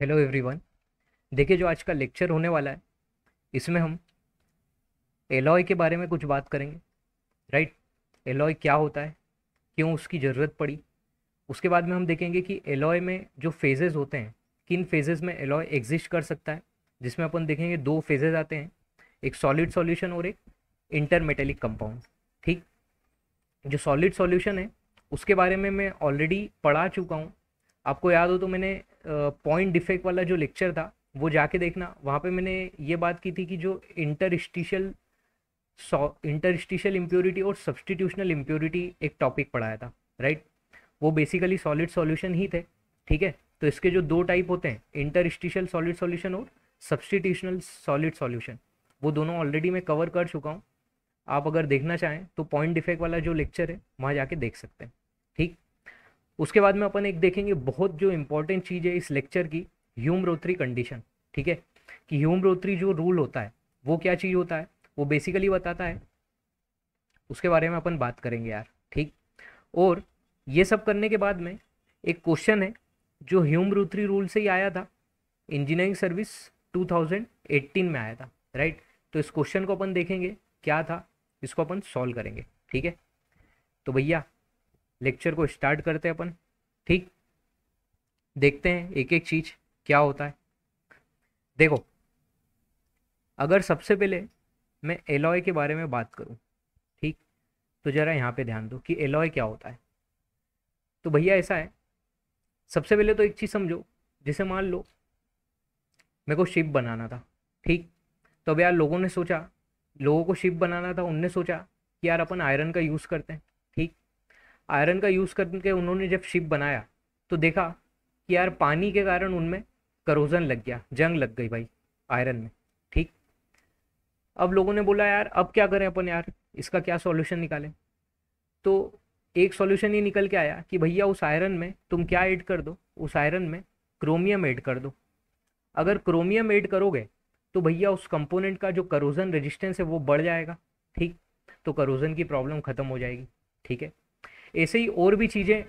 Hello everyone देखिए, जो आज का लेक्चर होने वाला है, इसमें हम एलॉय के बारे में कुछ बात करेंगे राइट एलॉय क्या होता है? क्यों उसकी ज़रूरत पड़ी? उसके बाद में हम देखेंगे कि एलॉय में जो फेजेस होते हैं, किन फेजेस में एलॉय एग्जिस्ट कर सकता है? जिसमें अपन देखेंगे दो फेजेस आते हैं, एक सॉलिड सॉल्यूशन और एक इंटरमेटेलिक कंपाउंड ठीक? जो सॉलिड सॉल्यूशन है, उसके बारे में मैं ऑलरेडी पढ़ा चुका हूँ आपको याद हो तो मैंने पॉइंट डिफेक्ट वाला जो लेक्चर था, वो जाके देखना। वहाँ पे मैंने ये बात की थी कि जो इंटरस्टिशियल इंटरस्टिशियल इम्प्योरिटी और सब्सटीट्यूशनल इम्प्योरिटी एक टॉपिक पढ़ाया था राइट वो बेसिकली सॉलिड सॉल्यूशन ही थे, ठीक है? तो इसके जो दो टाइप होते हैं इंटरस्टिशियल सॉलिड सॉल्यूशन और सब्सटीट्यूशनल सॉलिड सॉल्यूशन वो दोनों ऑलरेडी मैं कवर कर चुका हूँ। आप अगर देखना चाहें तो पॉइंट डिफेक्ट वाला जो लेक्चर है, वहाँ जाके देख सकते हैं, ठीक? उसके बाद में अपन एक देखेंगे बहुत जो इंपॉर्टेंट चीज़ है इस लेक्चर की ह्यूम रोथरी कंडीशन ठीक है? कि ह्यूम रोथरी जो रूल होता है, वो क्या चीज़ होता है? वो बेसिकली बताता है। उसके बारे में अपन बात करेंगे यार, ठीक? और ये सब करने के बाद में एक क्वेश्चन है, जो ह्यूम रोथरी रूल से ही आया था। इंजीनियरिंग सर्विस 2018 में आया था राइट तो इस क्वेश्चन को अपन देखेंगे, क्या था? इसको अपन सॉल्व करेंगे, ठीक है? तो भैया लेक्चर को स्टार्ट करते हैं अपन। ठीक? देखते हैं एक एक चीज़ क्या होता है। देखो, अगर सबसे पहले मैं एलॉय के बारे में बात करूँ, ठीक? तो ज़रा यहाँ पे ध्यान दो कि एलॉय क्या होता है। तो भैया ऐसा है, सबसे पहले तो एक चीज़ समझो, जैसे मान लो, मेरे को शिप बनाना था, ठीक? तो अब यार लोगों ने सोचा, लोगों को शिप बनाना था, उनने सोचा कि यार अपन आयरन का यूज़ करते हैं। आयरन का यूज़ करके उन्होंने जब शिप बनाया तो देखा कि यार पानी के कारण उनमें करोजन लग गया, जंग लग गई भाई आयरन में, ठीक। अब लोगों ने बोला, यार, अब क्या करें अपन यार? इसका क्या सॉल्यूशन निकालें? तो एक सॉल्यूशन ही निकल के आया कि भैया, उस आयरन में तुम क्या ऐड कर दो? उस आयरन में क्रोमियम ऐड कर दो। अगर क्रोमियम ऐड करोगे तो भैया, उस कंपोनेंट का जो करोजन रेजिस्टेंस है, वो बढ़ जाएगा, ठीक। तो करोजन की प्रॉब्लम ख़त्म हो जाएगी, ठीक है। ऐसे ही और भी चीज़ें,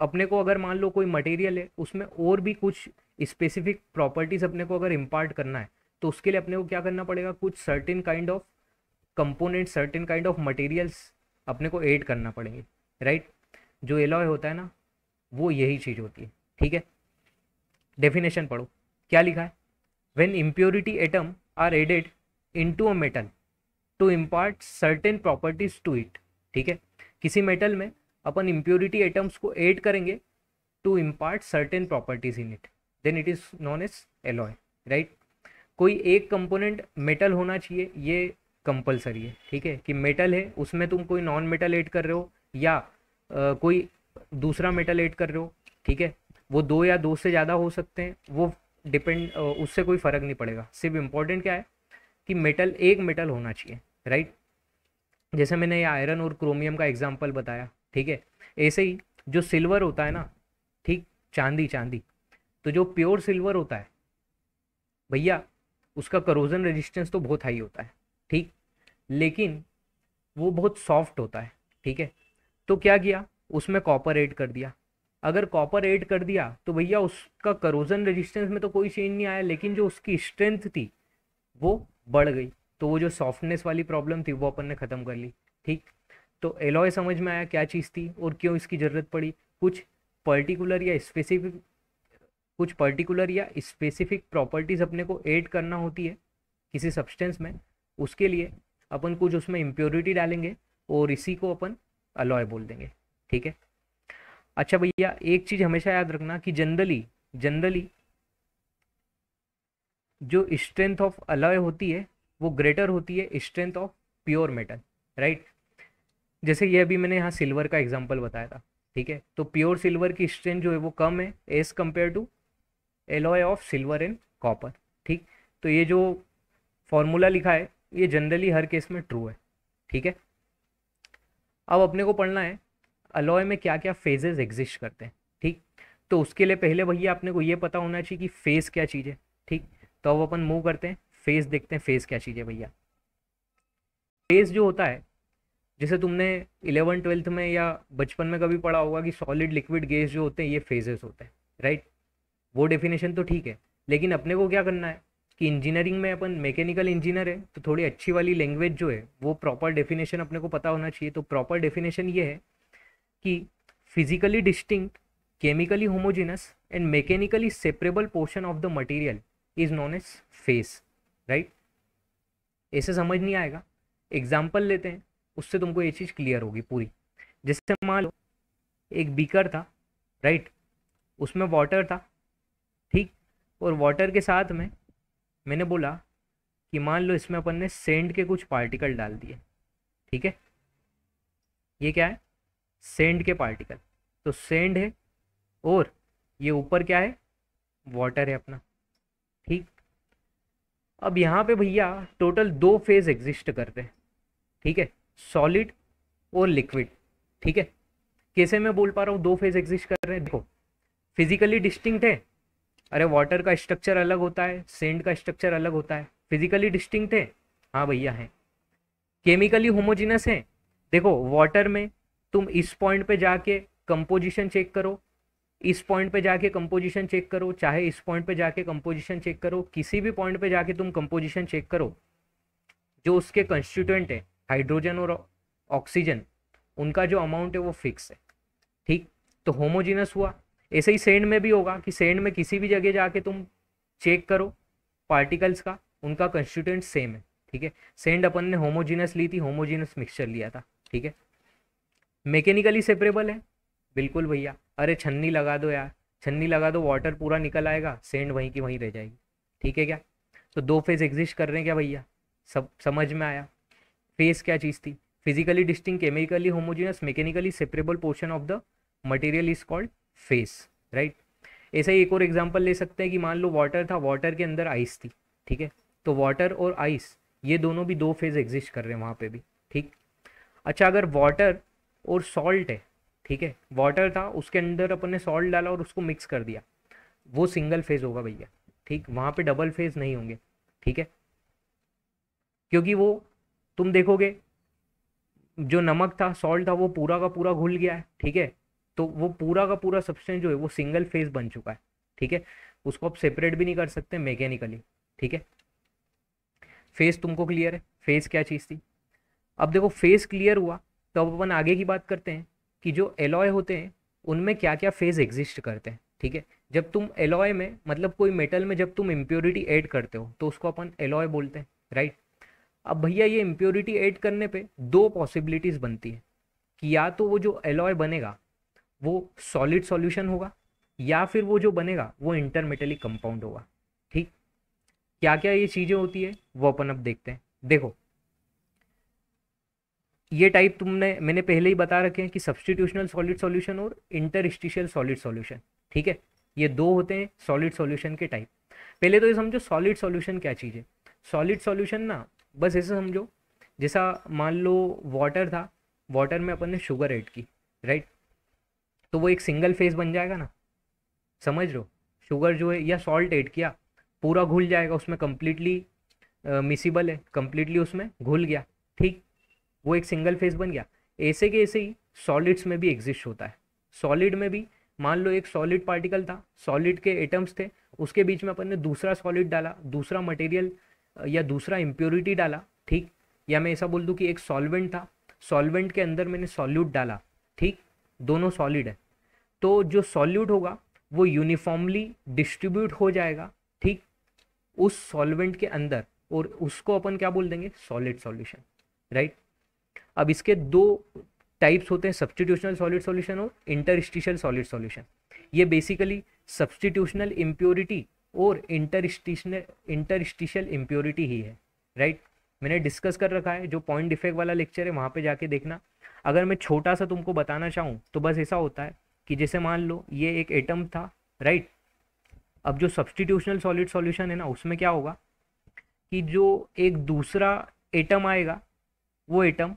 अपने को अगर मान लो कोई मटेरियल है, उसमें और भी कुछ स्पेसिफिक प्रॉपर्टीज़ अपने को अगर इम्पार्ट करना है तो उसके लिए अपने को क्या करना पड़ेगा? कुछ certain kind of component certain kind of materials अपने को ऐड करना पड़ेंगे राइट जो एलॉय होता है ना, वो यही चीज़ होती है, ठीक है? डेफिनेशन पढ़ो। क्या लिखा है? When impurity atom are added into a metal to impart certain properties to it ठीक है? किसी मेटल में अपन इम्प्योरिटी एटम्स को ऐड करेंगे to impart certain properties in it then it is known as alloy right कोई एक component metal होना चाहिए ये कंपलसरी है ठीक है? कि मेटल है उसमें तुम कोई नॉन मेटल ऐड कर रहे हो या आ, कोई दूसरा मेटल ऐड कर रहे हो ठीक है? वो दो या दो से ज़्यादा हो सकते हैं वो डिपेंड उससे कोई फ़र्क नहीं पड़ेगा। सिर्फ़ इम्पोर्टेंट क्या है? कि मेटल एक मेटल होना चाहिए राइट जैसे मैंने ये आयरन और क्रोमियम का एग्ज़ाम्पल बताया ठीक है? ऐसे ही जो सिल्वर होता है ना, ठीक, चांदी चांदी तो जो प्योर सिल्वर होता है, भैया, उसका करोजन रेजिस्टेंस तो बहुत हाई होता है, ठीक? लेकिन वो बहुत सॉफ्ट होता है, ठीक है? तो क्या किया? उसमें कॉपर ऐड कर दिया। अगर कॉपर ऐड कर दिया तो भैया, उसका करोजन रेजिस्टेंस में तो कोई चेंज नहीं आया, लेकिन जो उसकी स्ट्रेंथ थी, वो बढ़ गई। तो वो जो सॉफ्टनेस वाली प्रॉब्लम थी, वो अपन ने ख़त्म कर ली, ठीक? तो एलॉय समझ में आया क्या चीज़ थी और क्यों इसकी ज़रूरत पड़ी? कुछ पर्टिकुलर या स्पेसिफिक कुछ पर्टिकुलर या स्पेसिफिक प्रॉपर्टीज़ अपने को ऐड करना होती है किसी सब्सटेंस में, उसके लिए अपन कुछ उसमें इम्प्योरिटी डालेंगे और इसी को अपन अलॉय बोल देंगे, ठीक है? अच्छा भैया, एक चीज़ हमेशा याद रखना कि जनरली जनरली जो स्ट्रेंथ ऑफ़ अलॉय होती है, वो ग्रेटर होती है strength of pure metal right जैसे ये अभी मैंने यहाँ सिल्वर का एग्जांपल बताया था, ठीक है? तो प्योर सिल्वर की स्ट्रेंथ जो है वो कम है as compare to alloy of silver and copper ठीक? तो ये जो फॉर्मूला लिखा है, ये जनरली हर केस में ट्रू है, ठीक है? अब अपने को पढ़ना है अलॉय में क्या क्या फेजेस एग्जिस्ट करते हैं, ठीक? तो उसके लिए पहले भैया अपने को ये पता होना चाहिए कि फ़ेज़ क्या चीज़ है, ठीक? तो अब अपन मूव करते हैं फ़ेज़ देखते हैं फ़ेज़ क्या चीज़ है भैया। फ़ेज़ जो होता है जैसे तुमने इलेवन, ट्वेल्थ में या बचपन में कभी पढ़ा होगा कि सॉलिड लिक्विड गैस जो होते हैं, ये फेजेस होते हैं राइट वो डेफिनेशन तो ठीक है, लेकिन अपने को क्या करना है कि इंजीनियरिंग में अपन मैकेनिकल इंजीनियर है तो थोड़ी अच्छी वाली लैंग्वेज जो है, वो प्रॉपर डेफिनेशन अपने को पता होना चाहिए। तो प्रॉपर डेफिनेशन ये है कि physically distinct chemically homogeneous and mechanically separable portion of the material is known as phase right ऐसे समझ नहीं आएगा। एग्ज़ाम्पल लेते हैं। उससे तुमको ये चीज़ क्लियर होगी पूरी। जैसे मान लो, एक बीकर था राइट उसमें वाटर था, ठीक? और वाटर के साथ में मैंने बोला कि मान लो इसमें अपन ने सेंड के कुछ पार्टिकल डाल दिए, ठीक है? ये क्या है? सेंड के पार्टिकल तो सेंड है और ये ऊपर क्या है? वाटर है अपना, ठीक? अब यहाँ पे भैया टोटल दो फ़ेज़ एग्जिस्ट करते हैं, ठीक है? सॉलिड और लिक्विड ठीक है? कैसे मैं बोल पा रहा हूँ? दो फ़ेज़ एग्जिस्ट कर रहे हैं। देखो फिजिकली डिस्टिंक्ट है। अरे वाटर का स्ट्रक्चर अलग होता है सेंड का स्ट्रक्चर अलग होता है। फिजिकली डिस्टिंक्ट है? हाँ भैया, है। केमिकली होमोजिनस है? देखो वाटर में तुम इस पॉइंट पे जाके कंपोजिशन चेक करो। इस पॉइंट पे जाके कंपोजिशन चेक करो। चाहे इस पॉइंट पे जाके कंपोजिशन चेक करो। किसी भी पॉइंट पे जाके तुम कंपोजिशन चेक करो। जो उसके कंस्टिट्यूएंट है। हाइड्रोजन और ऑक्सीजन, उनका जो अमाउंट है वो फिक्स है। ठीक? तो होमोजिनस हुआ। ऐसे ही सेंड में भी होगा कि सेंड में किसी भी जगह जाके तुम चेक करो पार्टिकल्स का, उनका कंस्टिट्यूएंट सेम है। ठीक है? सेंड अपन ने होमोजिनस ली थी होमोजिनस मिक्सचर लिया था। ठीक है? मैकेनिकली सेपरेबल है। बिल्कुल भैया। अरे छन्नी लगा दो यार। छन्नी लगा दो वाटर पूरा निकल आएगा सेंड वहीं की वहीं रह जाएगी। ठीक है क्या? तो दो फ़ेज़ एग्जिस्ट कर रहे हैं क्या भैया? सब, समझ में आया? फेस क्या चीज़ थी? Physically distinct chemically homogeneous mechanically separable portion of the material is called phase right ऐसा ही एक और एग्ज़ाम्पल ले सकते हैं कि मान लो वाटर था वाटर के अंदर आइस थी, ठीक है? तो वाटर और आइस ये दोनों भी दो फ़ेज़ एग्जिस्ट कर रहे हैं वहाँ पे भी, ठीक? अच्छा अगर वाटर और सॉल्ट है, ठीक है? वाटर था, उसके अंदर अपन ने सॉल्ट डाला और उसको मिक्स कर दिया। वो सिंगल फ़ेज़ होगा भैया, ठीक? वहाँ पे डबल फ़ेज़ नहीं होंगे, ठीक है? क्योंकि वो तुम देखोगे, जो नमक था सॉल्ट था, वो पूरा का पूरा घुल गया है, ठीक है? तो वो पूरा का पूरा सब्सटेंस जो है, वो सिंगल फ़ेज़ बन चुका है, ठीक है? उसको आप सेपरेट भी नहीं कर सकते मैकेनिकली ठीक है? फेस तुमको क्लियर है फेस क्या चीज़ थी? अब देखो फेस क्लियर हुआ तो अब अपन आगे की बात करते हैं, कि जो एलॉय होते हैं, उनमें क्या क्या फ़ेज़ एग्जिस्ट करते हैं, ठीक है? जब तुम एलॉय में मतलब कोई मेटल में जब तुम इम्प्योरिटी ऐड करते हो तो उसको अपन एलॉय बोलते हैं राइट अब भैया ये इम्प्योरिटी ऐड करने पे दो पॉसिबिलिटीज़ बनती है कि या तो वो जो एलॉय बनेगा, वो सॉलिड सॉल्यूशन होगा, या फिर वो जो बनेगा, वो इंटरमेटेलिक कंपाउंड होगा। ठीक? क्या क्या ये चीज़ें होती है, वो अपन अब देखते हैं। देखो, ये टाइप तुमने, मैंने पहले ही बता रखे हैं कि सब्सटीट्यूशनल सॉलिड सॉल्यूशन और इंटरस्टिशियल सॉलिड सॉल्यूशन ठीक है? ये दो होते हैं सॉलिड सॉल्यूशन के टाइप पहले तो ये समझो सॉलिड सॉल्यूशन क्या चीज़ है? सॉलिड सॉल्यूशन ना बस ऐसे समझो, जैसा मान लो वाटर था वाटर में अपन ने शुगर ऐड की राइट तो वो एक सिंगल फ़ेज़ बन जाएगा ना? समझ लो शुगर जो है, या सॉल्ट ऐड किया, पूरा घुल जाएगा, उसमें कम्प्लीटली मिसिबल है कम्प्लीटली उसमें घुल गया, ठीक? वो एक सिंगल फ़ेज़ बन गया। ऐसे के ऐसे ही सॉलिड्स में भी एग्जिस्ट होता है। सॉलिड में भी, मान लो एक सॉलिड पार्टिकल था सॉलिड के एटम्स थे, उसके बीच में अपन ने दूसरा सॉलिड डाला, दूसरा मटेरियल या दूसरा इम्प्योरिटी डाला, ठीक? या मैं ऐसा बोल दूँ कि एक सॉल्वेंट था। सॉल्वेंट के अंदर मैंने सॉल्यूट डाला, ठीक? दोनों सॉलिड है। तो जो सॉल्यूट होगा, वो यूनिफॉर्मली डिस्ट्रीब्यूट हो जाएगा, ठीक? उस सॉल्वेंट के अंदर, और उसको अपन क्या बोल देंगे? सॉलिड सॉल्यूशन राइट अब इसके दो टाइप्स होते हैं सब्सटीट्यूशनल सॉलिड सॉल्यूशन और इंटरस्टिशियल सॉलिड सॉल्यूशन ये बेसिकली सब्सटीट्यूशनल इम्प्योरिटी और इंटरस्टिशनल इंटरस्टिशियल इम्प्योरिटी ही है राइट मैंने डिस्कस कर रखा है, जो पॉइंट डिफेक्ट वाला लेक्चर है, वहाँ पे जाके देखना। अगर मैं छोटा सा तुमको बताना चाहूँ तो बस ऐसा होता है कि जैसे मान लो, ये एक एटम था राइट अब जो सब्सटीट्यूशनल सॉलिड सॉल्यूशन है ना, उसमें क्या होगा कि जो एक दूसरा एटम आएगा, वो एटम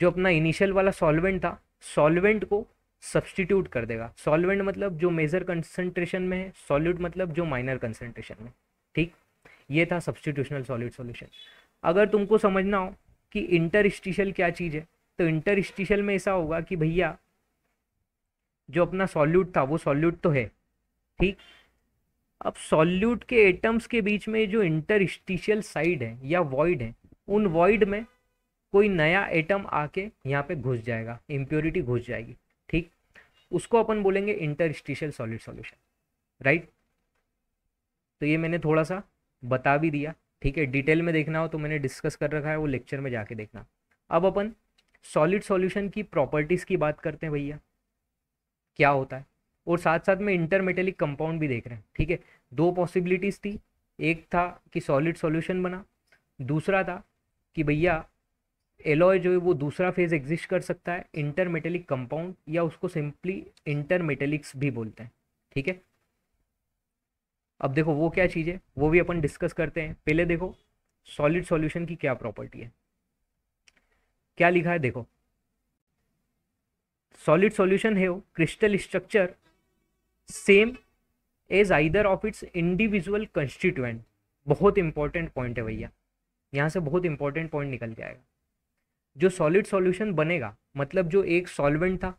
जो अपना इनिशियल वाला सॉल्वेंट था सॉल्वेंट को सब्सटीट्यूट कर देगा। सॉल्वेंट मतलब जो मेजर कंसंट्रेशन में है सॉल्यूट मतलब जो माइनर कंसंट्रेशन में। ठीक? ये था सब्सटीट्यूशनल सॉलिड सॉल्यूशन अगर तुमको समझना हो कि इंटरस्टिशियल क्या चीज़ है तो इंटरस्टिशियल में ऐसा होगा कि भैया, जो अपना सॉल्यूट था, वो सॉल्यूट तो है। ठीक? अब सॉल्यूट के एटम्स के बीच में जो इंटरस्टिशियल साइड है या वॉइड है, उन वॉइड में कोई नया एटम आके यहाँ पे घुस जाएगा इम्प्योरिटी घुस जाएगी। उसको अपन बोलेंगे इंटरस्टिशियल सॉलिड सॉल्यूशन राइट तो ये मैंने थोड़ा सा बता भी दिया, ठीक है? डिटेल में देखना हो तो मैंने डिस्कस कर रखा है, वो लेक्चर में जाके देखना। अब अपन सॉलिड सॉल्यूशन की प्रॉपर्टीज़ की बात करते हैं भैया। क्या होता है? और साथ साथ में इंटरमेटेलिक कंपाउंड भी देख रहे हैं, ठीक है? दो पॉसिबिलिटीज़ थी, एक था कि सॉलिड सॉल्यूशन बना, दूसरा था कि भैया एलॉय जो है वो दूसरा फ़ेज़ एग्जिस्ट कर सकता है इंटरमेटेलिक कंपाउंड या उसको सिंपली इंटरमेटेलिक्स भी बोलते हैं, ठीक है? अब देखो वो क्या चीज़ है, वो भी अपन डिस्कस करते हैं। पहले देखो सॉलिड सॉल्यूशन की क्या प्रॉपर्टी है? क्या लिखा है? देखो सॉलिड सॉल्यूशन है वो crystal structure same as either of its individual constituent बहुत इंपॉर्टेंट पॉइंट है भैया। यहाँ से बहुत इंपॉर्टेंट पॉइंट निकल के आएगा। जो सॉलिड सॉल्यूशन बनेगा मतलब जो एक सॉल्वेंट था,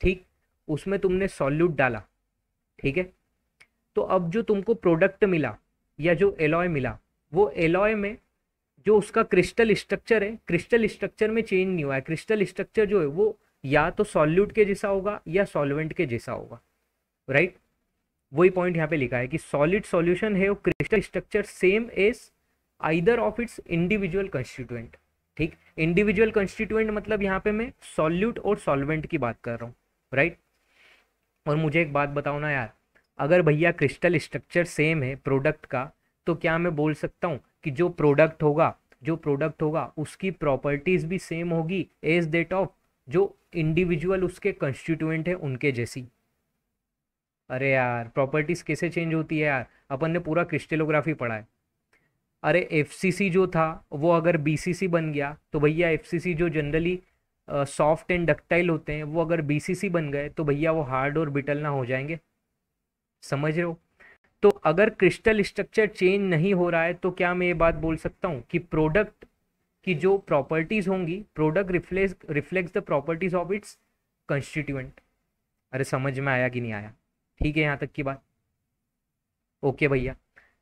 ठीक? उसमें तुमने सॉल्यूट डाला, ठीक है? तो अब जो तुमको प्रोडक्ट मिला, या जो एलॉय मिला, वो एलॉय में जो उसका क्रिस्टल स्ट्रक्चर है क्रिस्टल स्ट्रक्चर में चेंज नहीं हुआ है। क्रिस्टल स्ट्रक्चर जो है, वो या तो सॉल्यूट के जैसा होगा, या सॉल्वेंट के जैसा होगा राइट वही पॉइंट यहाँ पे लिखा है कि सॉलिड सॉल्यूशन है वो crystal structure same as either of its individual constituent ठीक? इंडिविजुअल कंस्टिट्यूएंट मतलब यहाँ पे मैं सॉल्यूट और सॉल्वेंट की बात कर रहा हूँ राइट और मुझे एक बात बताओ ना यार, अगर भैया क्रिस्टल स्ट्रक्चर सेम है प्रोडक्ट का तो क्या मैं बोल सकता हूँ कि जो प्रोडक्ट होगा, जो प्रोडक्ट होगा, उसकी प्रॉपर्टीज़ भी सेम होगी एज डेट ऑफ़ जो इंडिविजुअल उसके कंस्टिट्यूएंट है उनके जैसी। अरे यार प्रॉपर्टीज़ कैसे चेंज होती है यार? अपन ने पूरा क्रिस्टलोग्राफी पढ़ा है। अरे एफसीसी जो था, वो अगर बीसीसी बन गया तो भैया एफसीसी जो जनरली सॉफ्ट एंड डक्टाइल होते हैं, वो अगर बीसीसी बन गए तो भैया वो हार्ड और बिटल ना हो जाएँगे। समझ रहे हो? तो अगर क्रिस्टल स्ट्रक्चर चेंज नहीं हो रहा है तो क्या मैं ये बात बोल सकता हूँ कि प्रोडक्ट की जो प्रॉपर्टीज़ होंगी product reflects reflects the properties of its constituent अरे समझ में आया कि नहीं आया? ठीक है, यहाँ तक की बात। ओके भैया।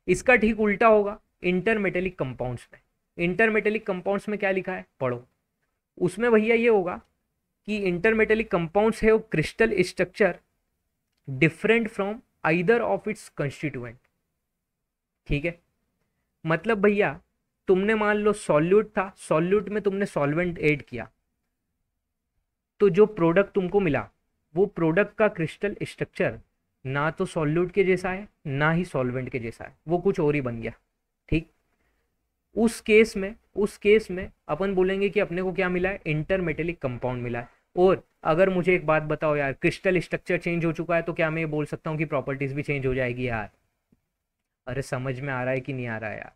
इसका ठीक उल्टा होगा। इंटरमेटेलिक कंपाउंड्स में। इंटरमेटेलिक कंपाउंड्स में क्या लिखा है? पढ़ो। उसमें भैया ये होगा कि इंटरमेटेलिक कंपाउंड्स है वो crystal structure different from either of its constituent ठीक है? मतलब भैया, तुमने मान लो सॉल्यूट था सॉल्यूट में तुमने सॉल्वेंट ऐड किया। तो जो प्रोडक्ट तुमको मिला, वो प्रोडक्ट का क्रिस्टल स्ट्रक्चर ना तो सॉल्यूट के जैसा है, ना ही सॉल्वेंट के जैसा है। वो कुछ और ही बन गया। ठीक? उस केस में, उस केस में अपन बोलेंगे कि अपने को क्या मिला है? इंटरमेटेलिक कंपाउंड मिला है। और अगर मुझे एक बात बताओ यार क्रिस्टल स्ट्रक्चर चेंज हो चुका है तो क्या मैं ये बोल सकता हूँ कि प्रॉपर्टीज़ भी चेंज हो जाएगी यार? अरे समझ में आ रहा है कि नहीं आ रहा है यार?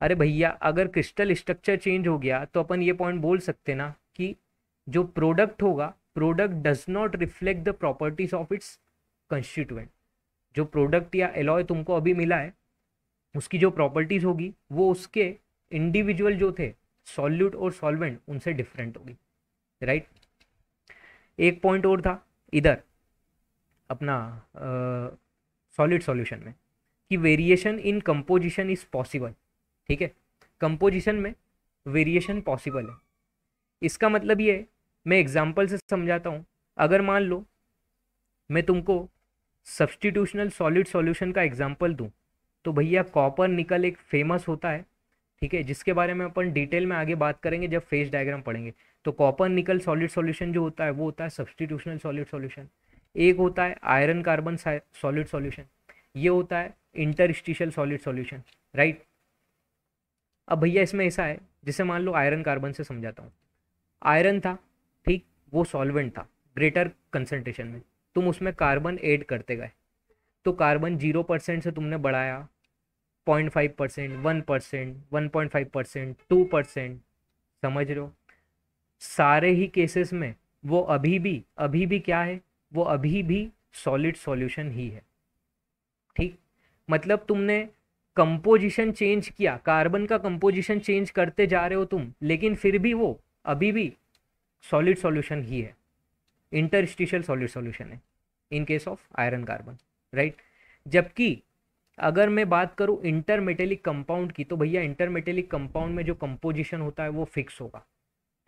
अरे भैया, अगर क्रिस्टल स्ट्रक्चर चेंज हो गया तो अपन ये पॉइंट बोल सकते ना कि जो प्रोडक्ट होगा product does not reflect the properties of its constituent जो प्रोडक्ट या एलॉय तुमको अभी मिला है उसकी जो प्रॉपर्टीज़ होगी वो उसके इंडिविजुअल जो थे सॉल्यूट और सॉल्वेंट उनसे डिफरेंट होगी राइट एक पॉइंट और था इधर अपना सॉलिड uh, सॉल्यूशन में कि variation in composition is possible ठीक है? कंपोजिशन में वेरिएशन पॉसिबल है। इसका मतलब ये है मैं एग्जांपल से समझाता हूँ। अगर मान लो मैं तुमको सब्सटीट्यूशनल सॉलिड सॉल्यूशन का एग्जांपल दूँ तो भैया कॉपर निकल एक फ़ेमस होता है, ठीक है? जिसके बारे में अपन डिटेल में आगे बात करेंगे जब फेस डायग्राम पढ़ेंगे। तो कॉपर निकल सॉलिड सॉल्यूशन जो होता है, वो होता है सब्सटीट्यूशनल सॉलिड सॉल्यूशन एक होता है आयरन कार्बन सॉलिड सॉल्यूशन ये होता है इंटरस्टिशियल सॉलिड सॉल्यूशन राइट अब भैया इसमें ऐसा है, जिसे मान लो आयरन कार्बन से समझाता हूँ। आयरन था, ठीक? वो सॉल्वेंट था ग्रेटर कंसनट्रेशन में। तुम उसमें कार्बन ऐड करते गए। तो कार्बन ज़ीरो परसेंट से तुमने बढ़ाया। Point five percent one percent one point five percent two percent समझ रहे हो? सारे ही केसेस में वो अभी भी अभी भी क्या है? वो अभी भी सॉलिड सॉल्यूशन ही है। ठीक? मतलब तुमने कंपोजिशन चेंज किया कार्बन का कंपोजिशन चेंज करते जा रहे हो तुम, लेकिन फिर भी वो अभी भी सॉलिड सॉल्यूशन ही है। इंटरस्टिशियल सॉलिड सॉल्यूशन है in case of iron carbon right? जबकि अगर मैं बात करूँ इंटरमेटेलिक कंपाउंड की तो भैया इंटरमेटेलिक कंपाउंड में जो कंपोजिशन होता है वो फिक्स होगा।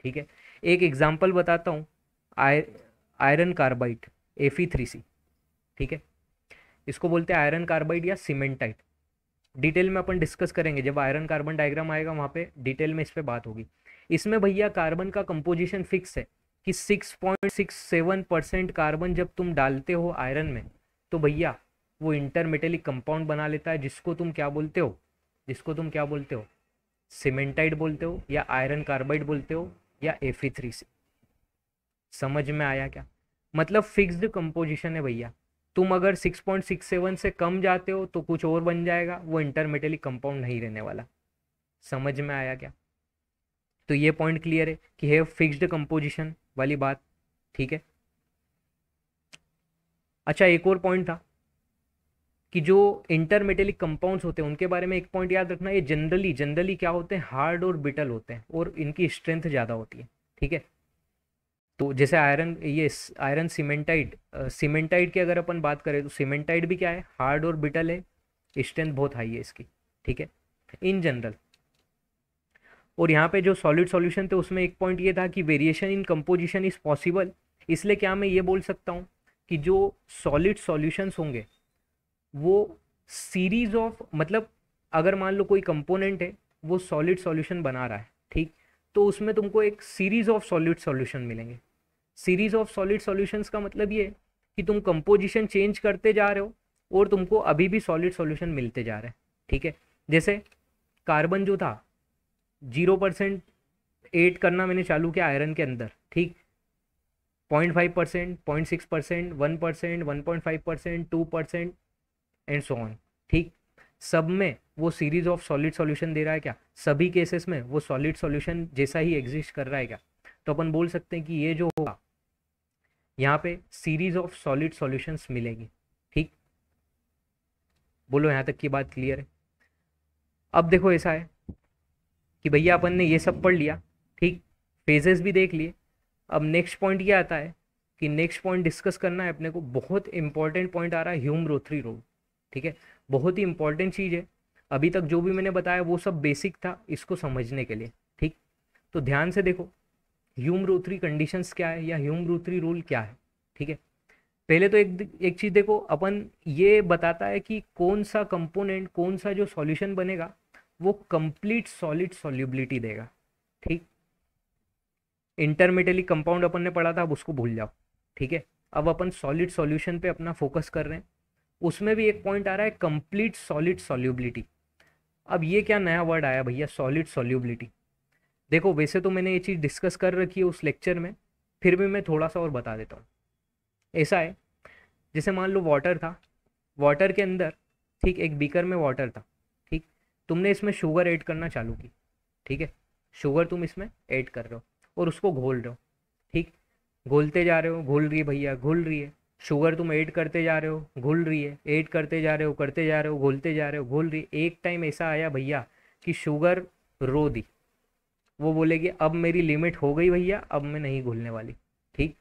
ठीक है? एक एग्जांपल बताता हूँ आयरन कार्बाइड सी ठीक है? इसको बोलते हैं आयरन कार्बाइड या सीमेंटाइट डिटेल में अपन डिस्कस करेंगे, जब आयरन कार्बन डायग्राम आएगा, वहाँ पे डिटेल में इस पर बात होगी। इसमें भैया कार्बन का कंपोजिशन फिक्स है कि 6.67 परसेंट कार्बन जब तुम डालते हो आयरन में तो भैया, वो इंटरमेटेलिक कंपाउंड बना लेता है, जिसको तुम क्या बोलते हो? जिसको तुम क्या बोलते हो? सीमेंटाइड बोलते हो या आयरन कार्बाइड बोलते हो या एफी थ्री सी? समझ में आया क्या? मतलब फिक्स्ड कंपोजिशन है भैया। तुम अगर 6.67 से कम जाते हो तो कुछ और बन जाएगा, वो इंटरमेटेलिक कंपाउंड नहीं रहने वाला। समझ में आया क्या? तो ये पॉइंट क्लियर है कि है फिक्स्ड कंपोजिशन वाली बात, ठीक है? अच्छा एक और पॉइंट था कि जो इंटरमेटेलिक कंपाउंड्स होते हैं, उनके बारे में एक पॉइंट याद रखना, ये जनरली जनरली क्या होते हैं? हार्ड और बिटल होते हैं और इनकी स्ट्रेंथ ज़्यादा होती है, ठीक है? तो जैसे आयरन ये आयरन सीमेंटाइड सीमेंटाइड की अगर अपन बात करें तो सीमेंटाइड भी क्या है? हार्ड और बिटल है स्ट्रेंथ बहुत हाई है इसकी, ठीक है? इन जनरल और यहाँ पे जो सॉलिड सॉल्यूशन थे, उसमें एक पॉइंट ये था कि variation in composition is possible इसलिए क्या मैं ये बोल सकता हूँ? कि जो सॉलिड सॉल्यूशंस होंगे, वो सीरीज़ ऑफ़ मतलब अगर मान लो कोई कंपोनेंट है, वो सॉलिड सॉल्यूशन बना रहा है, ठीक? तो उसमें तुमको एक सीरीज़ ऑफ़ सॉलिड सॉल्यूशन मिलेंगे। सीरीज़ ऑफ़ सॉलिड सॉल्यूशंस का मतलब ये कि तुम कंपोजिशन चेंज करते जा रहे हो और तुमको अभी भी सॉलिड सॉल्यूशन मिलते जा रहे हैं, ठीक है? जैसे कार्बन जो था ज़ीरो परसेंट एड करना मैंने चालू किया आयरन के अंदर, ठीक? Point five percent point six percent one percent one point five percent two percent and so on ठीक? सब में वो सीरीज़ ऑफ़ सॉलिड सॉल्यूशन दे रहा है क्या? सभी केसेस में वो सॉलिड सॉल्यूशन जैसा ही एग्जिस्ट कर रहा है क्या? तो अपन बोल सकते हैं कि ये जो होगा, यहाँ पे सीरीज़ ऑफ़ सॉलिड सॉल्यूशंस मिलेगी। ठीक? बोलो, यहाँ तक की बात क्लियर है। अब देखो ऐसा है कि भैया अपन ने ये सब पढ़ लिया। ठीक? फेजेस भी देख लिए। अब नेक्स्ट पॉइंट ये आता है कि नेक्स्ट पॉइंट डिस्कस करना है अपने को। बहुत इंपॉर्टेंट पॉइंट आ रहा है ह्यूम रोथरी रोड ठीक है? बहुत ही इंपॉर्टेंट चीज़ है। अभी तक जो भी मैंने बताया वो सब बेसिक था इसको समझने के लिए, ठीक? तो ध्यान से देखो ह्यूम रूथरी कंडीशंस क्या है या ह्यूम रूथरी रूल क्या है, ठीक है? पहले तो एक एक चीज़ देखो, अपन ये बताता है कि कौन सा कंपोनेंट कौन सा जो सॉल्यूशन बनेगा, वो कंप्लीट सॉलिड सॉल्युबिलिटी देगा, ठीक? इंटरमीडिएटली कंपाउंड अपन ने पढ़ा था, अब उसको भूल जाओ, ठीक है? अब अपन सॉलिड सॉल्यूशन पे अपना फोकस कर रहे हैं। उसमें भी एक पॉइंट आ रहा है कंप्लीट सॉलिड सॉल्युबिलिटी अब ये क्या नया वर्ड आया भैया सॉलिड सॉल्युबिलिटी देखो, वैसे तो मैंने ये चीज़ डिस्कस कर रखी है उस लेक्चर में, फिर भी मैं थोड़ा सा और बता देता हूँ। ऐसा है, जैसे मान लो वाटर था वाटर के अंदर, ठीक, एक बीकर में वाटर था, ठीक? तुमने इसमें शुगर ऐड करना चालू की, ठीक है? शुगर तुम इसमें ऐड कर रहे हो। और उसको घोल रहे हो ठीक? घोलते जा रहे हो, घोल रही है भैया, घोल रही है। शुगर तुम ऐड करते जा रहे हो, घुल रही है। ऐड करते जा रहे हो, करते जा रहे हो, घोलते जा रहे हो, घोल रही है। एक टाइम ऐसा आया भैया कि शुगर रो दी। वो बोलेगी अब मेरी लिमिट हो गई भैया, अब मैं नहीं घुलने वाली। ठीक?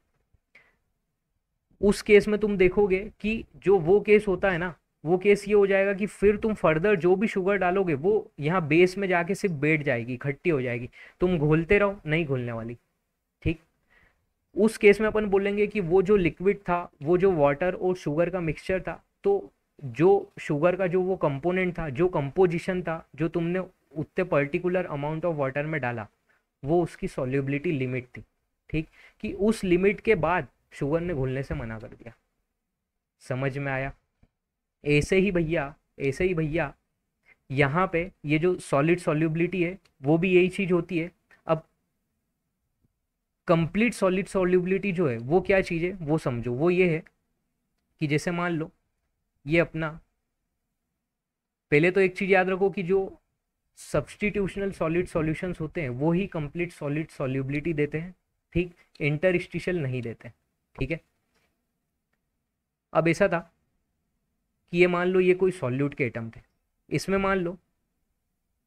उस केस में तुम देखोगे कि जो वो केस होता है ना वो केस ये हो जाएगा कि फिर तुम फर्दर जो भी शुगर डालोगे, वो यहाँ बेस में जाके सिर्फ़ बैठ जाएगी, इकट्ठी हो जाएगी। तुम घोलते रहो, नहीं घुलने वाली। ठीक? उस केस में अपन बोलेंगे कि वो जो लिक्विड था, वो जो वाटर और शुगर का मिक्सचर था तो जो शुगर का जो वो कंपोनेंट था, जो कंपोजिशन था, जो तुमने उतने पर्टिकुलर अमाउंट ऑफ़ वाटर में डाला, वो उसकी सॉल्युबिलिटी लिमिट थी। ठीक? कि उस लिमिट के बाद शुगर ने घुलने से मना कर दिया। समझ में आया? ऐसे ही भैया, ऐसे ही भैया। यहाँ पे ये जो सॉलिड सॉल्युबिलिटी है, वो भी यही चीज़ होती है। अब कंप्लीट सॉलिड सॉल्युबिलिटी जो है, वो क्या चीज़ है, वो समझो। वो ये है कि जैसे मान लो, ये अपना पहले तो एक चीज़ याद रखो कि जो सब्सटीट्यूशनल सॉलिड सॉल्यूशंस होते हैं, वो ही कंप्लीट सॉलिड सॉल्युबिलिटी देते हैं। ठीक? इंटरस्टिशियल नहीं देते। ठीक है? अब ऐसा था। कि ये मान लो ये कोई सॉल्यूट के एटम थे इसमें मान लो,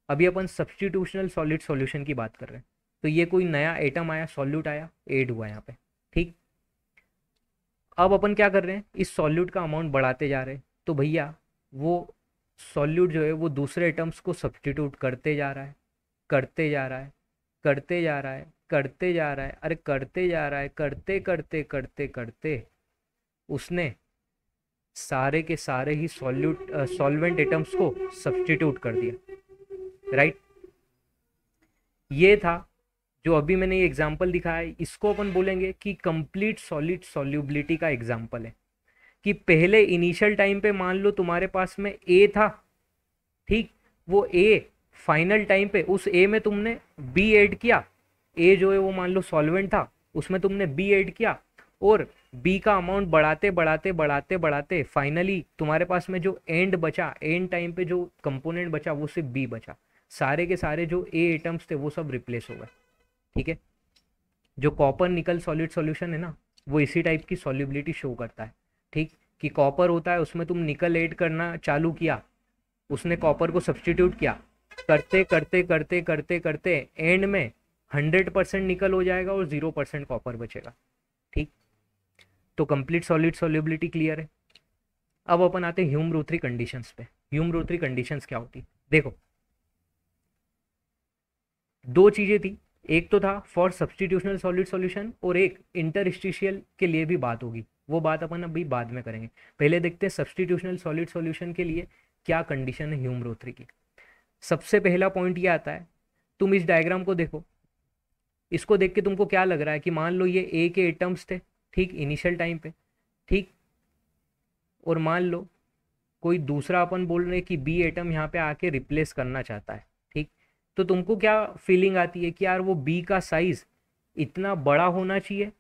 अभी अपन सब्सटीट्यूशनल सॉलिड सॉल्यूशन की बात कर रहे हैं तो ये कोई नया एटम आया सॉल्यूट आया एड हुआ यहाँ पे, ठीक? अब अपन क्या कर रहे हैं, इस सॉल्यूट का अमाउंट बढ़ाते जा रहे हैं तो भैया वो सॉल्यूट जो है, वो दूसरे एटम्स को सब्सटीट्यूट करते जा रहा है, करते जा रहा है, करते जा रहा है, करते जा रहा है, अरे करते जा रहा है, करते करते करते करते, उसने सारे के सारे ही सॉल्यूट सॉल्वेंट एटम्स को सब्सटीट्यूट कर दिया राइट ये था जो अभी मैंने ये एग्जांपल दिखाया, इसको अपन बोलेंगे कि कंप्लीट सॉलिड सॉल्युबिलिटी का एग्ज़ाम्पल है। कि पहले इनिशियल टाइम पे मान लो तुम्हारे पास में ए था, ठीक? वो ए फाइनल टाइम पे, उस ए में तुमने बी ऐड किया। ए जो है वो मान लो सॉल्वेंट था, उसमें तुमने बी ऐड किया। और बी का अमाउंट बढ़ाते बढ़ाते बढ़ाते बढ़ाते फाइनली तुम्हारे पास में जो एंड बचा एंड टाइम पे जो कंपोनेंट बचा, वो सिर्फ़ बी बचा। सारे के सारे जो ए एटम्स थे, वो सब रिप्लेस हो गए। ठीक है? जो कॉपर निकल सॉलिड सॉल्यूशन है ना, वो इसी टाइप की सॉल्युबिलिटी शो करता है। ठीक? कि कॉपर होता है, उसमें तुम निकल ऐड करना चालू किया, उसने कॉपर को सब्सटीट्यूट किया, करते करते करते करते करते एंड में हंड्रेड परसेंट निकल हो जाएगा और ज़ीरो परसेंट कॉपर बचेगा। ठीक? तो कंप्लीट सॉलिड सॉल्युबिलिटी क्लियर है। अब अपन आते हैं ह्यूम रोथरी कंडीशंस पे। ह्यूम रोथरी कंडीशंस क्या होती? देखो। दो चीज़ें थी। एक तो था फॉर सब्सटीट्यूशनल सॉलिड सॉल्यूशन और एक इंटरस्टिशियल के लिए भी बात होगी। वो बात अपन अभी बाद में करेंगे। पहले देखते हैं सब्सटीट्यूशनल सॉलिड सॉल्यूशन के लिए क्या कंडीशन है ह्यूम रोथरी की। सबसे पहला पॉइंट ये आता है। तुम इस डायग्राम को देखो। इसको देख के तुमको क्या लग रहा है कि मान लो ये ए के एटम्स थे। ठीक इनिशियल टाइम पे, ठीक? और मान लो, कोई दूसरा अपन बोल रहे कि बी एटम यहाँ पे आके रिप्लेस करना चाहता है, ठीक? तो तुमको क्या फीलिंग आती है कि यार वो बी का साइज़ इतना बड़ा होना चाहिए?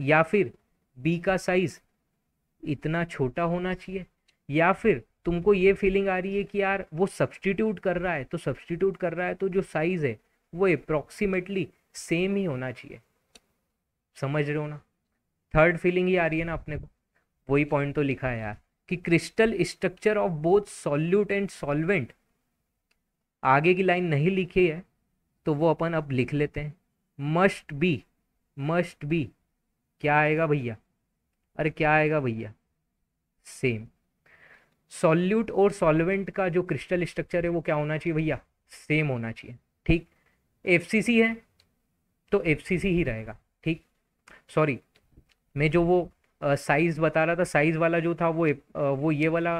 या फिर बी का साइज़ इतना छोटा होना चाहिए? या फिर तुमको ये फीलिंग आ रही है कि यार वो सब्सटीट्यूट कर रहा है तो सब्सटीट्यूट कर रहा है तो जो साइज़ है वो अप्रॉक्सीमेटली सेम ही होना चाहिए। समझ रहे हो ना? थर्ड फीलिंग ही आ रही है ना अपने को। वही पॉइंट तो लिखा है यार, कि crystal structure of both solute and solvent आगे की लाइन नहीं लिखी है तो वो अपन अब लिख लेते हैं। मस्ट बी मस्ट बी क्या आएगा भैया? अरे क्या आएगा भैया? सेम सॉल्यूट और सॉल्वेंट का जो क्रिस्टल स्ट्रक्चर है, वो क्या होना चाहिए भैया? सेम होना चाहिए, ठीक? एफ़ है तो एफ़ ही रहेगा, ठीक? सॉरी मैं जो वो साइज़ बता रहा था साइज़ वाला जो था, वो वो ये वाला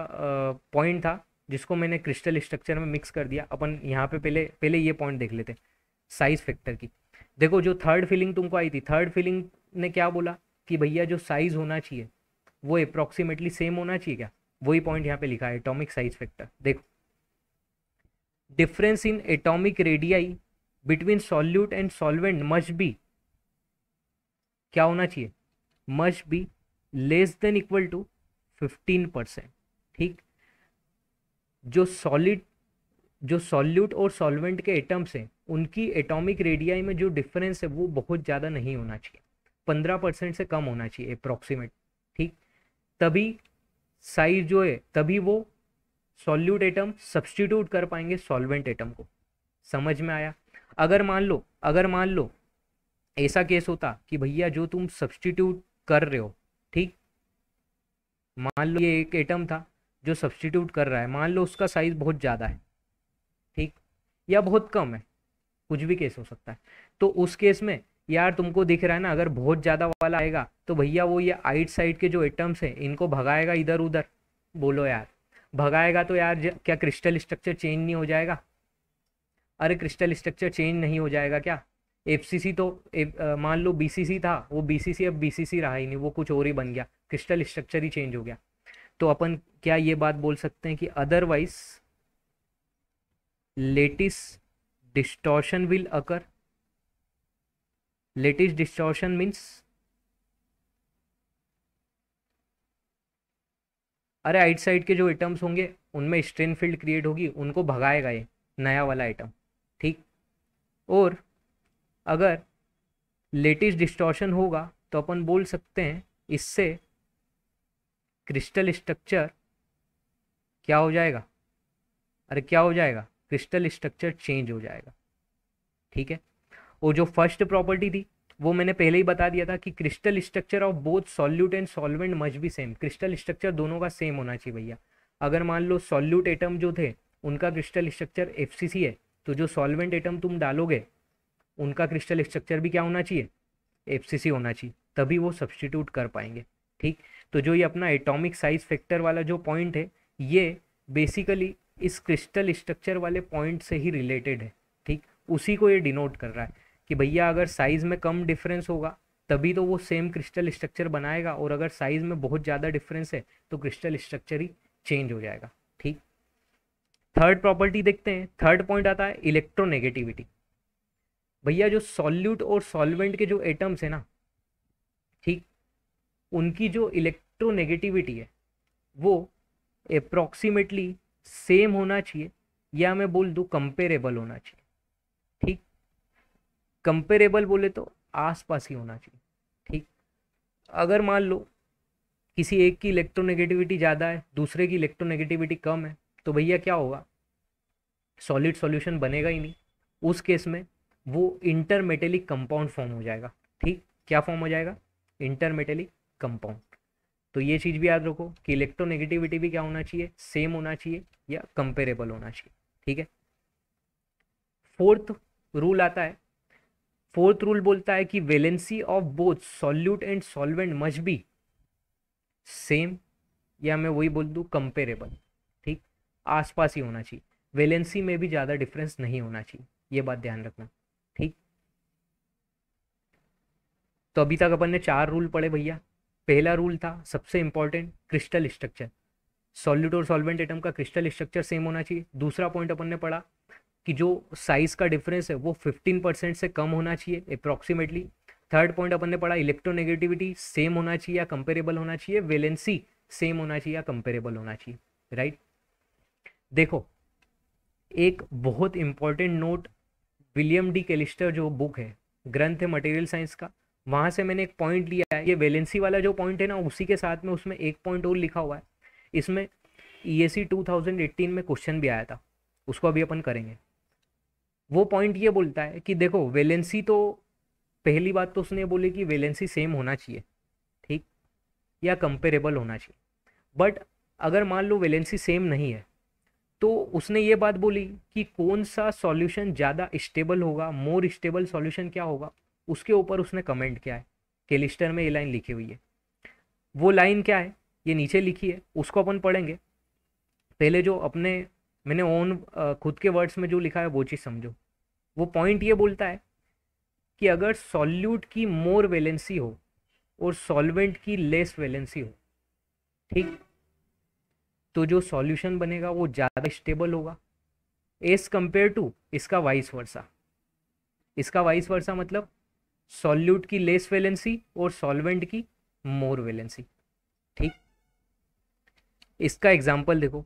पॉइंट था, जिसको मैंने क्रिस्टल स्ट्रक्चर में मिक्स कर दिया। अपन यहाँ पे पहले पहले ये पॉइंट देख लेते साइज़ फैक्टर की। देखो, जो थर्ड फीलिंग तुमको आई थी थर्ड फीलिंग ने क्या बोला कि भैया जो साइज़ होना चाहिए, वो अप्रॉक्सीमेटली सेम होना चाहिए क्या? वही पॉइंट यहाँ पे लिखा है एटॉमिक साइज़ फैक्टर देखो difference in atomic radii between solute and solvent must be क्या होना चाहिए? Must be less than equal to fifteen percent ठीक? जो सॉलिड जो सॉल्यूट और सॉल्वेंट के एटम्स हैं, उनकी एटॉमिक रेडियाई में जो डिफरेंस है, वो बहुत ज़्यादा नहीं होना चाहिए। पंद्रह परसेंट से कम होना चाहिए अप्रॉक्सीमेट ठीक? तभी साइज़ जो है, तभी वो सॉल्यूट एटम सब्सटीट्यूट कर पाएँगे सॉल्वेंट एटम को। समझ में आया? अगर मान लो, अगर मान लो, ऐसा केस होता कि भैया जो तुम सब्सटीट्यूट कर रहे हो, ठीक? मान लो ये एक एटम था जो सब्सटीट्यूट कर रहा है, मान लो उसका साइज़ बहुत ज़्यादा है, ठीक? या बहुत कम है, कुछ भी केस हो सकता है। तो उस केस में यार तुमको दिख रहा है ना, अगर बहुत ज़्यादा वाला आएगा तो भैया वो ये आइट साइड के जो एटम्स हैं, इनको भगाएगा इधर उधर। बोलो यार, भगाएगा तो यार क्या क्रिस्टल स्ट्रक्चर चेंज नहीं हो जाएगा? अरे क्रिस्टल स्ट्रक्चर चेंज नहीं हो जाएगा क्या? एफ़ तो मान लो बी था, वो बीसीसी अब बीसीसी रहा ही नहीं, वो कुछ और ही बन गया, क्रिस्टल स्ट्रक्चर ही चेंज हो गया। तो अपन क्या ये बात बोल सकते हैं कि otherwise lattice distortion will occur lattice distortion means अरे आइट साइड के जो एटम्स होंगे, उनमें स्ट्रेन फ़ील्ड क्रिएट होगी, उनको भगाएगा ये, नया वाला आइटम ठीक? और अगर लेटेस्ट डिस्टॉर्शन होगा तो अपन बोल सकते हैं, इससे क्रिस्टल स्ट्रक्चर क्या हो जाएगा? अरे क्या हो जाएगा? क्रिस्टल स्ट्रक्चर चेंज हो जाएगा। ठीक है? और जो फ़र्स्ट प्रॉपर्टी थी, वो मैंने पहले ही बता दिया था कि crystal structure of both solute and solvent must भी सेम क्रिस्टल स्ट्रक्चर दोनों का सेम होना चाहिए भैया। अगर मान लो सॉल्यूट एटम जो थे, उनका क्रिस्टल स्ट्रक्चर एफसीसी है तो जो सॉल्वेंट एटम तुम डालोगे उनका क्रिस्टल स्ट्रक्चर भी क्या होना चाहिए? एफसीसी होना चाहिए, तभी वो सब्सटीट्यूट कर पाएँगे, ठीक? तो जो ये अपना एटॉमिक साइज़ फैक्टर वाला जो पॉइंट है, ये बेसिकली इस क्रिस्टल स्ट्रक्चर वाले पॉइंट से ही रिलेटेड है, ठीक? उसी को ये डिनोट कर रहा है कि भैया अगर साइज़ में कम डिफरेंस होगा, तभी तो वो सेम क्रिस्टल स्ट्रक्चर बनाएगा और अगर साइज़ में बहुत ज़्यादा डिफरेंस है तो क्रिस्टल स्ट्रक्चर ही चेंज हो जाएगा, ठीक? थर्ड प्रॉपर्टी देखते हैं थर्ड पॉइंट आता है इलेक्ट्रोनेगेटिविटी भैया जो सॉल्यूट और सॉल्वेंट के जो एटम्स है ना, ठीक, उनकी जो इलेक्ट्रोनेगेटिविटी है, वो अप्रॉक्सीमेटली सेम होना चाहिए, या मैं बोल दूँ कंपेरेबल होना चाहिए, ठीक? कंपेरेबल बोले तो आसपास ही होना चाहिए, ठीक? अगर मान लो किसी एक की इलेक्ट्रोनेगेटिविटी ज़्यादा है, दूसरे की इलेक्ट्रोनेगेटिविटी कम है तो भैया क्या होगा? सॉलिड सॉल्यूशन बनेगा ही नहीं। उस केस में वो इंटरमेटेलिक कंपाउंड फॉर्म हो जाएगा। ठीक? क्या फॉर्म हो जाएगा? इंटरमेटेलिक कंपाउंड तो ये चीज़ भी याद रखो कि इलेक्ट्रोनेगेटिविटी भी क्या होना चाहिए? सेम होना चाहिए या कंपेरेबल होना चाहिए। ठीक है? फोर्थ रूल आता है। फोर्थ रूल बोलता है कि valency of both solute and solvent must be same या मैं वही बोल दूँ कंपेरेबल ठीक? आसपास ही होना चाहिए। वेलेंसी में भी ज़्यादा डिफरेंस नहीं होना चाहिए। ये बात ध्यान रखना ठीक तो अभी तक अपन ने चार रूल पढ़े भैया। पहला रूल था सबसे इंपॉर्टेंट क्रिस्टल स्ट्रक्चर सॉल्यूट और सॉल्वेंट एटम का क्रिस्टल स्ट्रक्चर सेम होना चाहिए। दूसरा पॉइंट अपन ने पढ़ा कि जो साइज़ का डिफरेंस है वो 15 परसेंट से कम होना चाहिए अप्रॉक्सीमेटली थर्ड पॉइंट अपन ने पढ़ा इलेक्ट्रोनेगेटिविटी सेम होना चाहिए या कंपेरेबल होना चाहिए। वेलेंसी सेम होना चाहिए या कंपेरेबल होना चाहिए राइट देखो, एक बहुत important note William D Callister जो बुक है, ग्रंथ है मटेरियल साइंस का वहाँ से मैंने एक पॉइंट लिया है। ये वैलेंसी वाला जो पॉइंट है ना, उसी के साथ में उसमें एक पॉइंट और लिखा हुआ है। इसमें E S C two thousand में क्वेश्चन भी आया था। उसको अभी अपन करेंगे। वो पॉइंट ये बोलता है कि देखो वैलेंसी तो पहली बात तो उसने बोली कि वैलेंसी सेम होना चाहिए, ठीक? या कंपेरेबल होना चाहिए। बट अगर मान लो वैलेंसी सेम नहीं है तो उसने ये बात बोली कि कौन सा सॉल्यूशन ज़्यादा स्टेबल होगा मोर स्टेबल सॉल्यूशन क्या होगा? उसके ऊपर उसने कमेंट किया है केलिस्टर में ये लाइन लिखी हुई है। वो लाइन क्या है? ये नीचे लिखी है, उसको अपन पढ़ेंगे। पहले जो अपने, मैंने ओन खुद के वर्ड्स में जो लिखा है, वो चीज़ समझो। वो पॉइंट ये बोलता है कि अगर सॉल्यूट की मोर वैलेंसी हो और सॉल्वेंट की लेस वैलेंसी हो, ठीक? तो जो सॉल्यूशन बनेगा, वो ज़्यादा स्टेबल होगा। एज कंपेयर टू इसका वाइस वर्सा इसका वाइस वर्सा मतलब सॉल्यूट की लेस वैलेंसी और सॉल्वेंट की मोर वैलेंसी ठीक? इसका एग्जांपल देखो।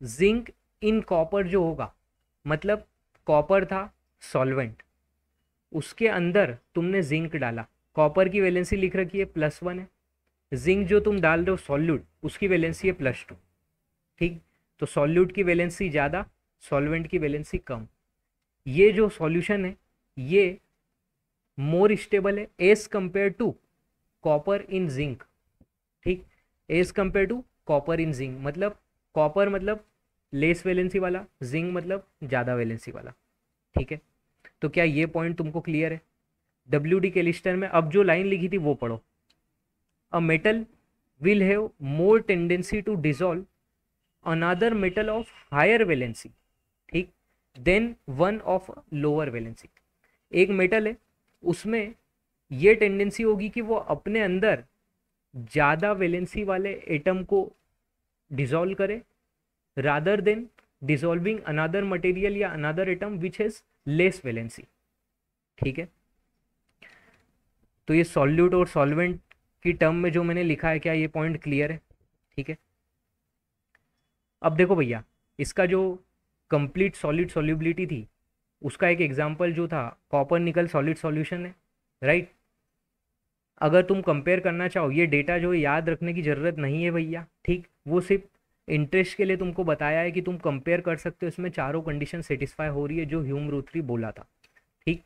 जिंक इन कॉपर जो होगा मतलब कॉपर था सॉल्वेंट उसके अंदर तुमने जिंक डाला। कॉपर की वैलेंसी लिख रखी है प्लस वन है। जिंक जो तुम डाल रहे हो सॉल्यूट उसकी वैलेंसी है प्लस टू ठीक? तो सॉल्यूट की वैलेंसी ज़्यादा सॉल्वेंट की वैलेंसी कम। ये जो सॉल्यूशन है, ये मोर स्टेबल है as compare to copper in zinc ठीक? As compare to copper in zinc मतलब कॉपर मतलब लेस वैलेंसी वाला जिंक मतलब ज़्यादा वैलेंसी वाला। ठीक है? तो क्या ये पॉइंट तुमको क्लियर है? डब्ल्यू डी केलिस्टर में अब जो लाइन लिखी थी वो पढ़ो। A metal will have more tendency to dissolve another metal of higher valency ठीक? Then one of lower valency एक मेटल है उसमें ये टेंडेंसी होगी कि वो अपने अंदर ज़्यादा वैलेंसी वाले एटम को डिजोल्व करे rather than dissolving another material या another atom which has less valency ठीक है? तो ये सॉल्यूट और सॉल्वेंट की टर्म में जो मैंने लिखा है, क्या ये पॉइंट क्लियर है? ठीक है? अब देखो भैया, इसका जो कंप्लीट सॉलिड सॉल्युबिलिटी थी उसका एक एग्ज़ाम्पल जो था कॉपर निकल सॉलिड सॉल्यूशन है राइट अगर तुम कंपेयर करना चाहो, ये डेटा जो याद रखने की ज़रूरत नहीं है भैया, ठीक? वो सिर्फ़ इंटरेस्ट के लिए तुमको बताया है कि तुम कंपेयर कर सकते हो, इसमें चारों कंडीशन सेटिस्फाई हो रही है, जो ह्यूम रूथरी बोला था, ठीक?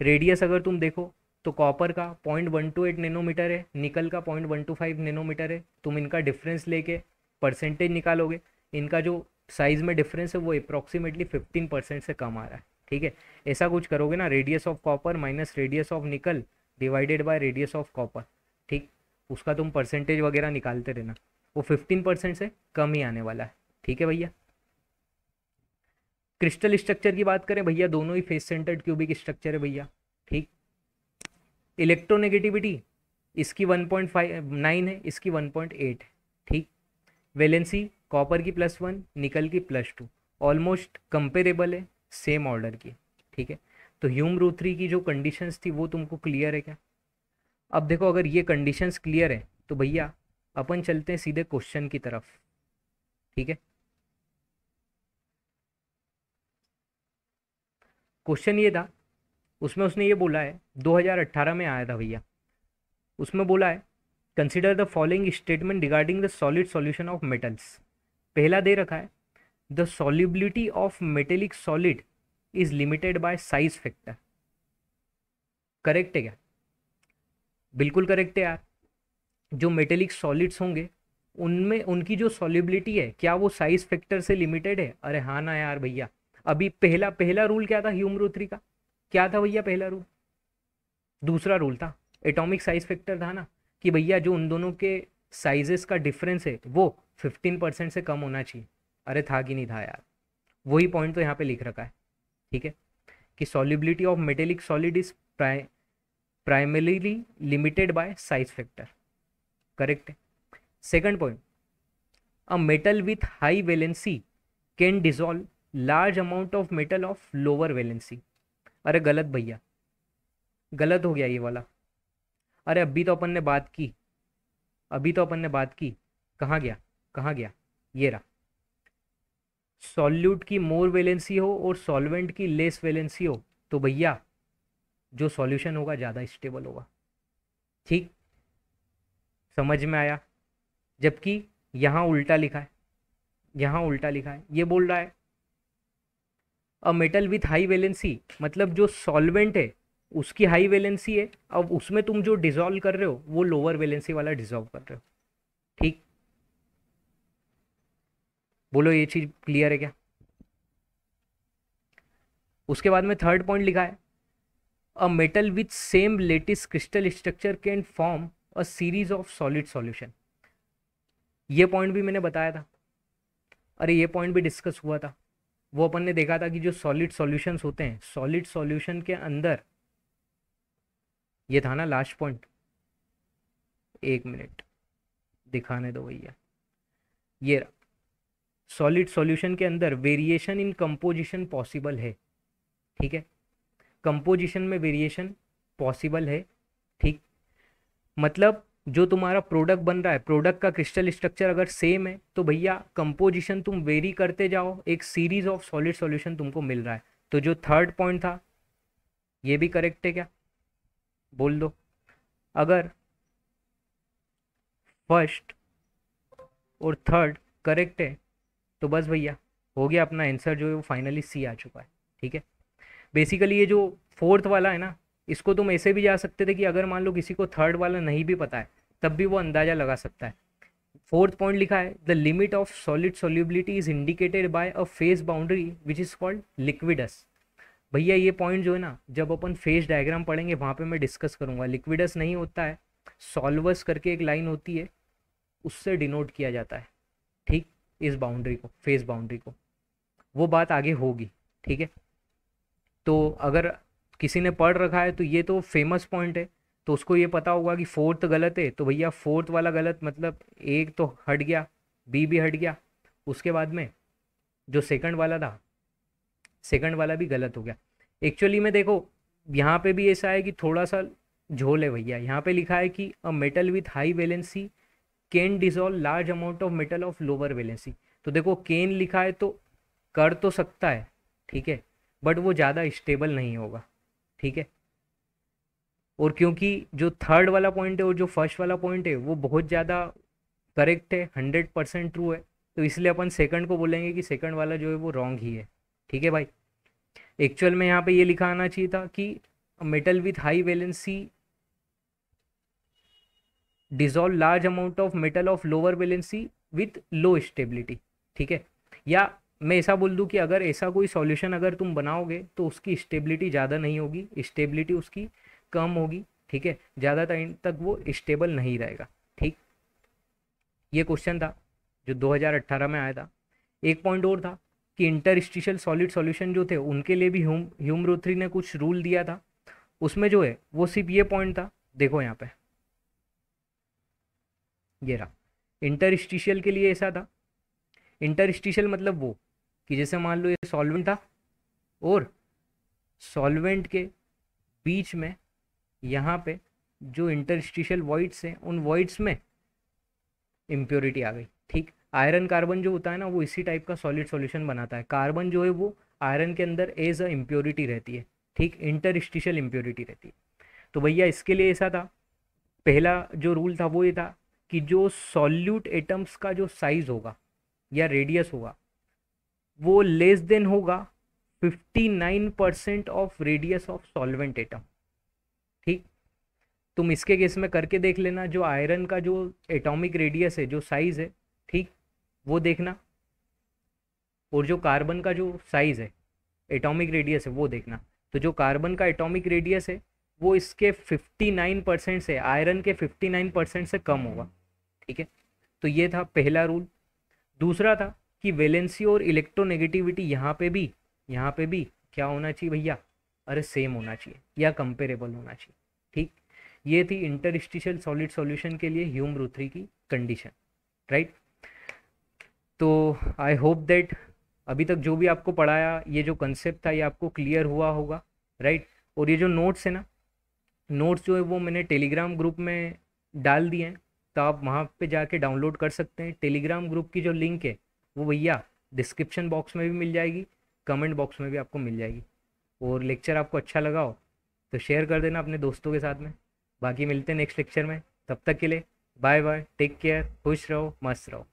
रेडियस अगर तुम देखो तो कॉपर का point one two eight nanometre है निकल का point one two five nanometre है, तुम इनका डिफरेंस लेके परसेंटेज निकालोगे, इनका जो साइज़ में डिफरेंस है, वो अप्रॉक्सीमेटली फिफ्टीन परसेंट से कम आ रहा है। ठीक है? ऐसा कुछ करोगे ना radius of copper minus radius of nickel divided by radius of copper ठीक? उसका तुम परसेंटेज वगैरह निकालते रहना। वो फिफ्टीन परसेंट से कम ही आने वाला है। ठीक है भैया? क्रिस्टल स्ट्रक्चर की बात करें, भैया, दोनों ही फेस सेंटर्ड क्यूबिक स्ट्रक्चर है भैया, ठीक? इलेक्ट्रोनेगेटिविटी इसकी 1.59 है, इसकी 1.8 है, ठीक? वेलेंसी कॉपर की प्लस वन निकल की प्लस टू ऑलमोस्ट कंपेरेबल है। सेम ऑर्डर की, ठीक है? तो ह्यूम रूथरी की जो कंडीशंस थी, वो तुमको क्लियर है क्या? अब देखो, अगर ये कंडीशंस क्लियर है तो भैया, अपन चलते हैं सीधे क्वेश्चन की तरफ़, ठीक है? क्वेश्चन ये था, उसमें उसने ये बोला है 2018 में आया था भैया। उसमें बोला है consider the following statement regarding the solid solution of metals पहला दे रखा है the solubility of metallic solid is limited by size factor. Correct है क्या? बिल्कुल करेक्ट है यार। जो मेटेलिक सॉलिड्स होंगे, उनमें, उनकी जो सॉल्युबिलिटी है, क्या वो साइज़ फैक्टर से लिमिटेड है? अरे हाँ ना यार भैया। अभी पहला पहला रूल क्या था ह्यूमरोथ्री का? क्या था भैया पहला रूल? दूसरा रूल था। एटॉमिक साइज़ फैक्टर था ना, कि भैया जो उन दोनों के साइजेस का डिफरेंस है, वो फिफ्टीन परसेंट से कम होना चाहिए। अरे था कि नहीं था यार। वही पॉइंट तो यहाँ पे लिख रखा है, ठीक है? कि solubility of metallic solid is primarily limited by size factor correct है second point a metal with high valency can dissolve large amount of metal of lower valency अरे गलत भैया, गलत हो गया ये वाला। अरे अभी तो अपन ने बात की, अभी तो अपन ने बात की। कहाँ गया? कहाँ गया? ये रहा। सॉल्यूट की मोर वैलेंसी हो और सॉल्वेंट की लेस वैलेंसी हो तो भैया, जो सॉल्यूशन होगा, ज़्यादा स्टेबल होगा। ठीक? समझ में आया? जबकि यहाँ उल्टा लिखा है, यहाँ उल्टा लिखा है, ये बोल रहा है, a metal with high valency मतलब जो सॉल्वेंट है, उसकी हाई वैलेंसी है, अब उसमें तुम जो डिजॉल्व कर रहे हो, वो लोअर वैलेंसी वाला डिजॉल्व कर रहे हो। ठीक? बोलो, ये चीज़ क्लियर है क्या? उसके बाद में थर्ड पॉइंट लिखा है। A metal with same latest crystal structure can form a series of solid solution ये पॉइंट भी मैंने बताया था। अरे, ये पॉइंट भी डिस्कस हुआ था। वो अपन ने देखा था कि जो सॉलिड सॉल्यूशंस होते हैं सॉलिड सॉल्यूशन के अंदर, ये था ना लास्ट पॉइंट एक मिनट दिखाने दो भैया। ये सॉलिड सॉल्यूशन के अंदर वेरिएशन इन कंपोजिशन पॉसिबल है, ठीक है? कंपोजिशन में वेरिएशन पॉसिबल है, ठीक? मतलब जो तुम्हारा प्रोडक्ट बन रहा है प्रोडक्ट का क्रिस्टल स्ट्रक्चर अगर सेम है तो भैया कंपोजिशन तुम वेरी करते जाओ, एक सीरीज़ ऑफ़ सॉलिड सॉल्यूशन तुमको मिल रहा है। तो जो थर्ड पॉइंट था, ये भी करेक्ट है क्या? बोल दो। अगर फ़र्स्ट और थर्ड करेक्ट है तो बस भैया, हो गया अपना आंसर जो है वो फाइनली सी आ चुका है, ठीक है? बेसिकली ये जो फोर्थ वाला है ना, इसको तुम ऐसे भी जा सकते थे कि अगर मान लो किसी को थर्ड वाला नहीं भी पता है, तब भी वो अंदाज़ा लगा सकता है। फोर्थ पॉइंट लिखा है the limit of solid solubility is indicated by a phase boundary which is called liquidus भैया ये पॉइंट जो है ना, जब अपन फेस डायग्राम पढ़ेंगे, वहाँ पे मैं डिस्कस करूँगा। लिक्विडस नहीं होता है सॉल्वस करके एक लाइन होती है, उससे डिनोट किया जाता है, ठीक? इस बाउंड्री को फेस बाउंड्री को। वो बात आगे होगी, ठीक है? तो अगर किसी ने पढ़ रखा है तो ये तो फ़ेमस पॉइंट है। तो उसको ये पता होगा कि फोर्थ गलत है। तो भैया फोर्थ वाला गलत मतलब एक तो हट गया बी भी हट गया। उसके बाद में जो सेकंड वाला था सेकंड वाला भी गलत हो गया। एक्चुअली में देखो, यहाँ पे भी ऐसा है कि थोड़ा सा झोल है भैया। यहाँ पे लिखा है कि a metal with high valency can dissolve large amount of metal of lower valency तो देखो, केन लिखा है तो कर तो सकता है, ठीक है बट वो ज़्यादा स्टेबल नहीं होगा, ठीक है। और क्योंकि जो थर्ड वाला पॉइंट है और जो फ़र्स्ट वाला पॉइंट है, वो बहुत ज़्यादा करेक्ट है हंड्रेड परसेंट ट्रू है। तो इसलिए अपन सेकंड को बोलेंगे कि सेकंड वाला जो है वो रॉन्ग ही है, ठीक है भाई। एक्चुअल में यहाँ पे ये लिखा आना चाहिए था कि metal with high valency dissolve large amount of metal of lower valency with low stability ठीक है? या मैं ऐसा बोल दूँ कि अगर ऐसा कोई सॉल्यूशन अगर तुम बनाओगे तो उसकी स्टेबिलिटी ज़्यादा नहीं होगी स्टेबिलिटी उसकी कम होगी, ठीक है? ज़्यादा टाइम तक वो स्टेबल नहीं रहेगा, ठीक? ये क्वेश्चन था, जो 2018 में आया था। एक पॉइंट और था कि इंटर इंटरस्टिशियल सॉलिड सॉल्यूशन जो थे, उनके लिए भी ह्यूम ह्यूमरोथ्री ने कुछ रूल दिया था। उसमें जो है, वो सिर्फ़ ये पॉइंट था, देखो यहाँ पे। ये रहा। इंटरस्टिशियल के लिए ऐसा था। इंटरस्टिशियल मतलब वो, कि जैसे मान लो ये सॉल्वेंट था, और सॉल्वेंट के बीच में यहाँ पे जो इंटरस्टिशियल वॉइड्स हैं, उन वॉइड्स में इम्प्योरिटी आ गई। ठीक? आयरन कार्बन जो होता है ना, वो इसी टाइप का सॉलिड सॉल्यूशन बनाता है। कार्बन जो है वो आयरन के अंदर एज अ इम्प्योरिटी रहती है। ठीक? इंटरस्टिशियल इम्प्योरिटी रहती है। तो भैया इसके लिए ऐसा था। पहला जो रूल था वो ये था कि जो सॉल्यूट एटम्स का जो साइज़ होगा या रेडियस होगा, वो लेस देन होगा 59 percent of radius of solvent atom ठीक? तुम इसके केस में करके देख लेना, जो आयरन का जो एटॉमिक रेडियस है, जो साइज़ है, ठीक? वो देखना। और जो कार्बन का जो साइज़ है एटॉमिक रेडियस है, वो देखना। तो जो कार्बन का एटॉमिक रेडियस है, वो इसके 59 परसेंट से आयरन के 59 परसेंट से कम होगा। ठीक है? तो ये था पहला रूल दूसरा था कि वैलेंसी और इलेक्ट्रोनेगेटिविटी यहाँ पे भी, यहाँ पे भी क्या होना चाहिए भैया? अरे सेम होना चाहिए या कंपेरेबल होना चाहिए, ठीक? ये थी इंटरस्टिशियल सॉलिड सॉल्यूशन के लिए ह्यूम रूथरी की कंडीशन राइट तो आई होप दैट अभी तक जो भी आपको पढ़ाया, ये जो कंसेप्ट था, ये आपको क्लियर हुआ होगा राइट और ये जो नोट्स है ना नोट्स जो है वो मैंने टेलीग्राम ग्रुप में डाल दिए हैं। तो आप वहाँ पे जाके डाउनलोड कर सकते हैं। टेलीग्राम ग्रुप की जो लिंक है, वो भैया डिस्क्रिप्शन बॉक्स में भी मिल जाएगी कमेंट बॉक्स में भी आपको मिल जाएगी। और लेक्चर आपको अच्छा लगा हो तो शेयर कर देना अपने दोस्तों के साथ में। बाकी मिलते हैं नेक्स्ट लेक्चर में, तब तक के लिए बाय बाय टेक केयर खुश रहो, मस्त रहो।